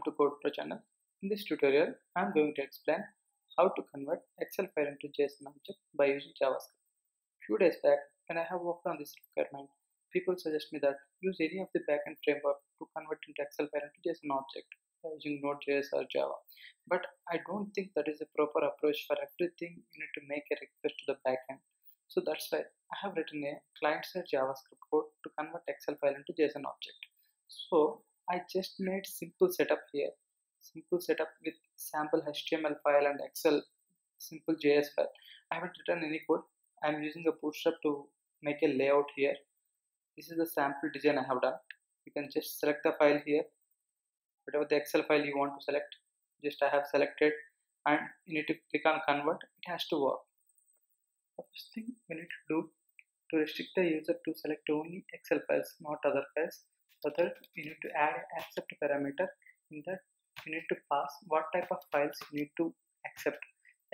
welcome to Code Pro channel. In this tutorial, I am going to explain how to convert Excel file into JSON object by using JavaScript. Few days back, when I have worked on this requirement, people suggest me that use any of the backend framework to convert into Excel file into JSON object by using Node.js or Java. But I don't think that is a proper approach for everything you need to make a request to the backend. So that's why I have written a client-side JavaScript code to convert Excel file into JSON object. So I just made simple setup here. Simple setup with sample HTML file and Excel simple JS file. I haven't written any code. I'm using a bootstrap to make a layout here. This is the sample design I have done. You can just select the file here. Whatever the Excel file you want to select, just I have selected and you need to click on convert. It has to work. The first thing we need to do to restrict the user to select only Excel files, not other files. For that, you need to add accept parameter. In that, you need to pass what type of files you need to accept.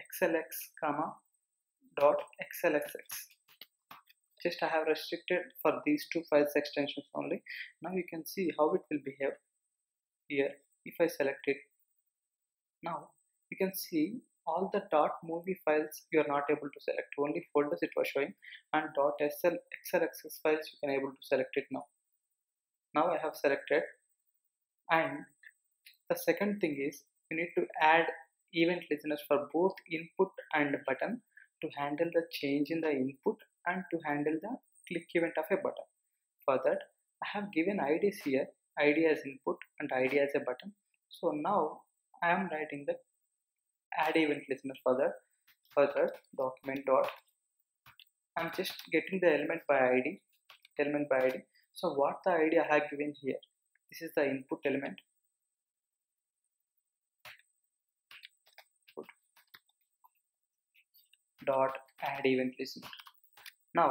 xls comma dot xlsx. Just I have restricted for these two files extensions only. Now you can see how it will behave here if I select it. Now you can see all the dot movie files you are not able to select only folders it was showing and dot xlsx files you can able to select it now now I have selected. And the second thing is you need to add event listeners for both input and button to handle the change in the input and to handle the click event of a button. For that I have given IDs here ID as input and ID as a button. So now I am writing the add event listener for that document dot. I'm just getting the element by ID element by ID so what the idea I have given here? This is the input element. Dot add event listener now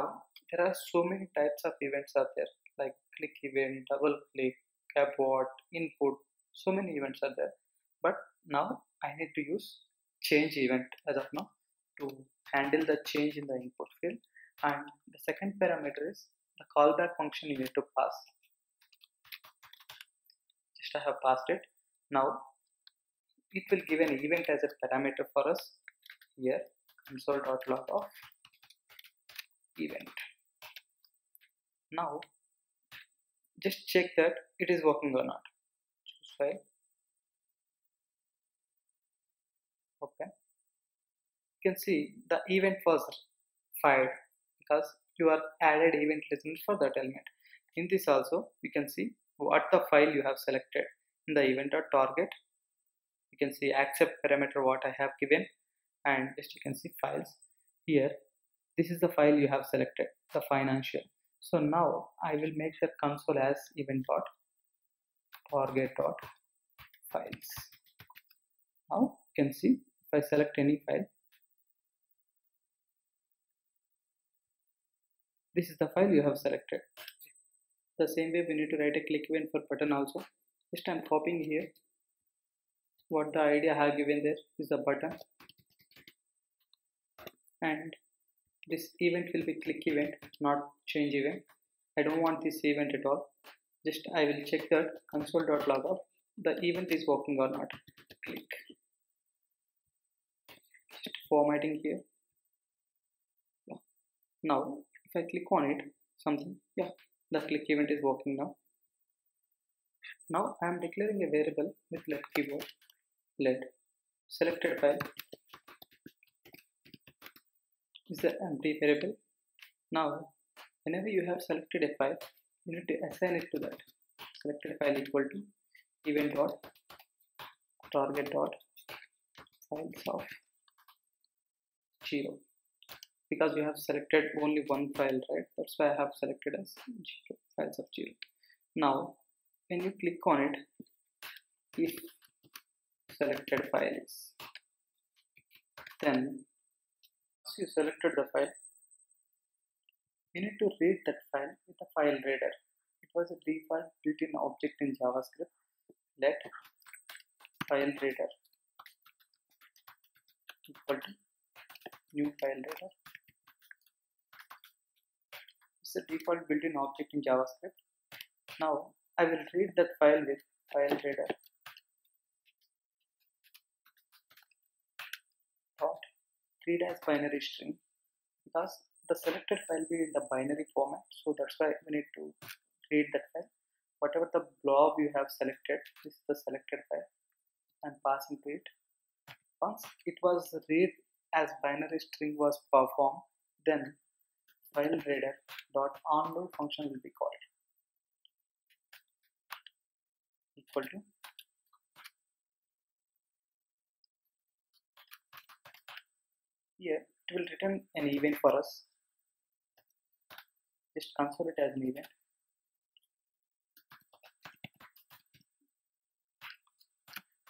there are so many types of events out there. Like click event double click abort input. So many events are there. But now I need to use change event as of now to handle the change in the input field. And the second parameter is the callback function you need to pass. Just I have passed it. Now it will give an event as a parameter for us. Here console.log of event. Now just check that it is working or not. Choose file. Okay. You can see the event was fired because you are added event listener for that element. In this also you can see what the file you have selected. In the event or target you can see accept parameter what I have given and just you can see files. Here this is the file you have selected the financial. So now I will make the console as event dot target dot files. Now you can see if I select any file this is the file you have selected. The same way we need to write a click event for button also. Just I'm copying here. What the idea I have given there is the button. And this event will be click event not change event. I don't want this event at all. Just I will check that console.log of the event is working or not. Click. Just formatting here. Now I click on it something. Yeah the click event is working now. Now I am declaring a variable with let keyword let selected file. Is the empty variable? Now whenever you have selected a file you need to assign it to that. Selected file equal to event dot target dot files of 0 because you have selected only one file right? That's why I have selected as 0 files of 0 now when you click on it if selected files then once you selected the file you need to read that file with a file reader. It was a default built-in object in javascript. Let file reader equal to new file reader it's a default built-in object in JavaScript. Now I will read that file with file reader. Dot read as binary string. Thus the selected file will be in the binary format, so that's why we need to read that file. Whatever the blob you have selected, this is the selected file and passing to it. Once it was read as binary string was performed, then file reader dot onload function will be called. Equal to here it will return an event for us. Just console it as an event.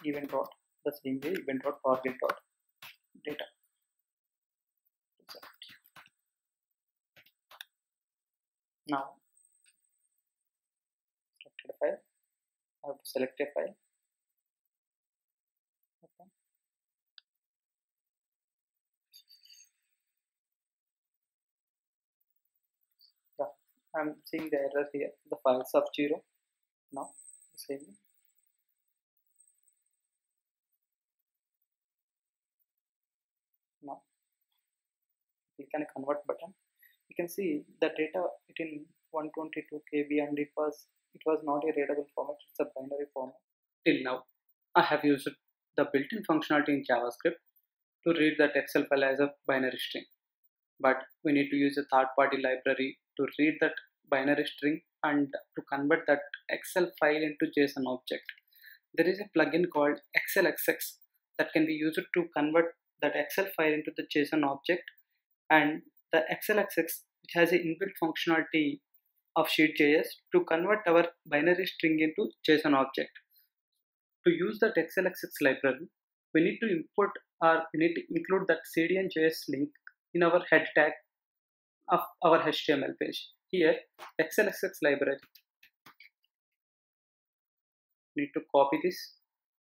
Event dot the same way event dot target dot data now selected file. I have to select a file. Yeah. I'm seeing the error here. The files of zero. Now same now click on convert button can see the data it in 122 kb and it was it was not a readable format it's a binary format. Till now i have used the built-in functionality in javascript to read that excel file as a binary string. But we need to use a third-party library to read that binary string and to convert that excel file into json object. There is a plugin called xlsx that can be used to convert that excel file into the json object and the xlsx which has an inbuilt functionality of sheet.js to convert our binary string into JSON object. To use that XLSX library, we need to import or we need to include that CDN.js link in our head tag of our HTML page. Here, XLSX library. Need to copy this.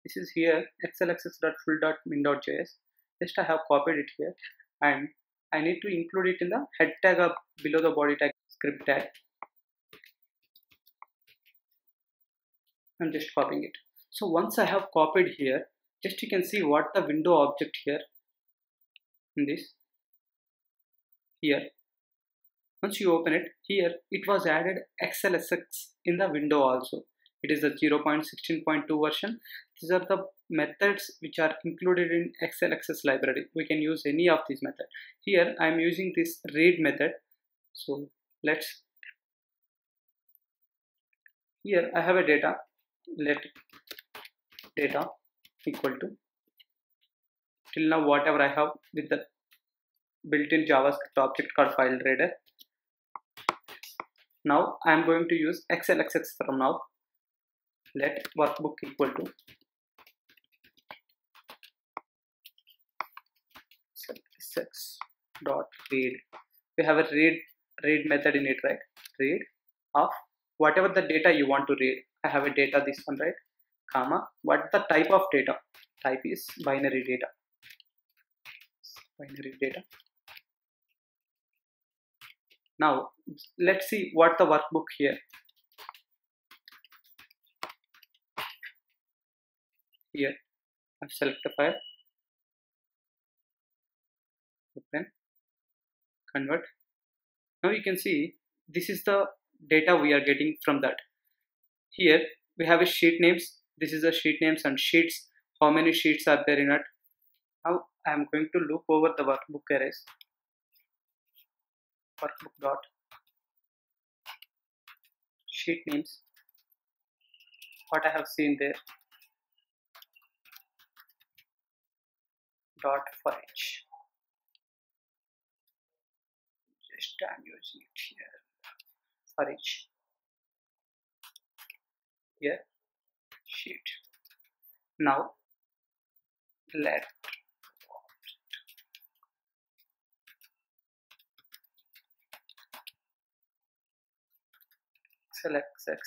This is here xlsx.full.min.js. Just I have copied it here and I need to include it in the head tag up below the body tag script tag. I'm just copying it. So once I have copied here, just you can see what the window object here in this here. Once you open it here, it was added XLSX in the window also. It is the 0.16.2 version. These are the methods which are included in XLSX library. We can use any of these methods. Here I am using this read method. So let's here I have a data let data equal to till now whatever I have with the built-in JavaScript object called file reader. Now I am going to use XLSX from now. Let workbook equal to six dot read. We have a read read method in it, right? Read of whatever the data you want to read. I have a data this one, right? Comma. What the type of data? Type is binary data. Binary data. Now let's see what the workbook here. Here, I've selected the file. Open. Convert. Now you can see this is the data we are getting from that. Here we have a sheet names. This is the sheet names and sheets. How many sheets are there in it? Now I am going to loop over the workbook arrays workbook dot sheet names what I have seen there dot for each I'm using it here for each here sheet now let select sex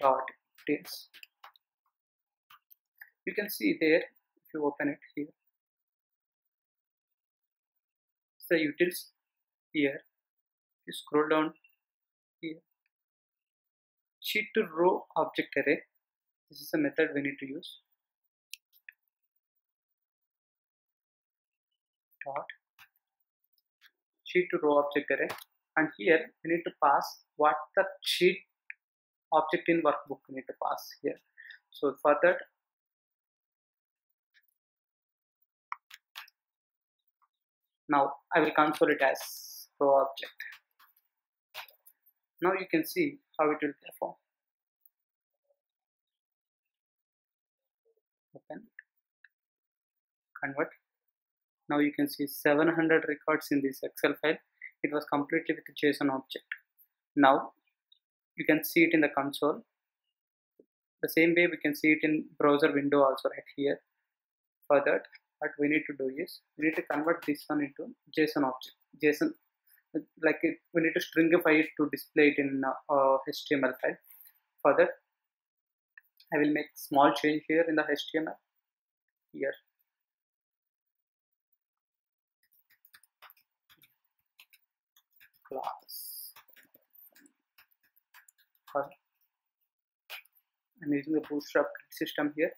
dot details you can see there if you open it here the utils here. You scroll down here. Sheet to row object array. This is a method we need to use. Dot. Sheet to row object array. And here we need to pass what the sheet object in workbook we need to pass here. So for that now I will console it as row object. Now you can see how it will perform. Open. Convert. Now you can see 700 records in this excel file. It was completely with json object. Now you can see it in the console. The same way we can see it in browser window also right here. For that what we need to do is we need to convert this one into json object json like it, we need to stringify it to display it in uh, uh, html file. For that i will make small change here in the html here. Class. I'm using the bootstrap system here.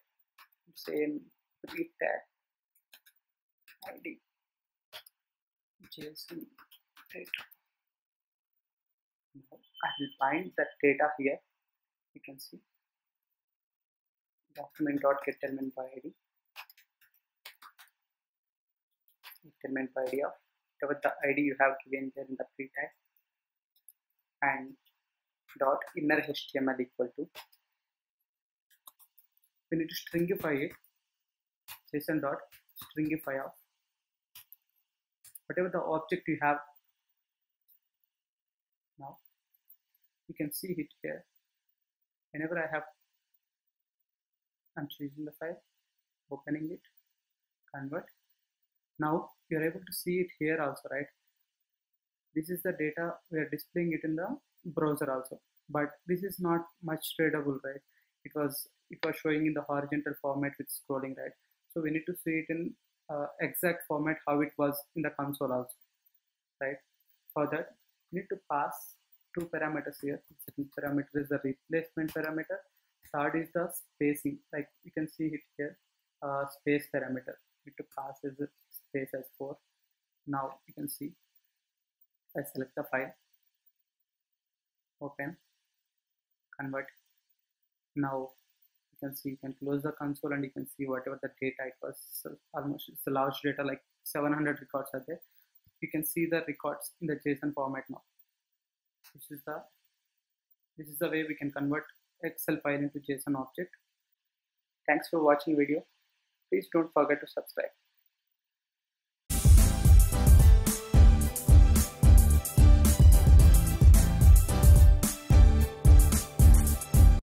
Same tag id json data. Now I will find that data here. You can see. Document dot get element by id element by id of whatever the id you have given there in the pre tag and dot inner html equal to. We need to stringify it. Json dot stringify of whatever the object you have. Now you can see it here. Whenever I have I'm choosing the file opening it convert. Now you're able to see it here also right? This is the data we are displaying it in the browser also. But this is not much readable right? It was it was showing in the horizontal format with scrolling right? So we need to see it in uh, exact format how it was in the console also right? For that need to pass two parameters here. Second parameter is the replacement parameter. Third is the spacing like you can see it here uh, space parameter. We need to pass as a space as 4 now you can see I select the file open convert. Now can see you can close the console and you can see whatever the data it was almost it's a large data like 700 records are there. You can see the records in the json format now. This is the this is the way we can convert excel file into json object. Thanks for watching video. Please don't forget to subscribe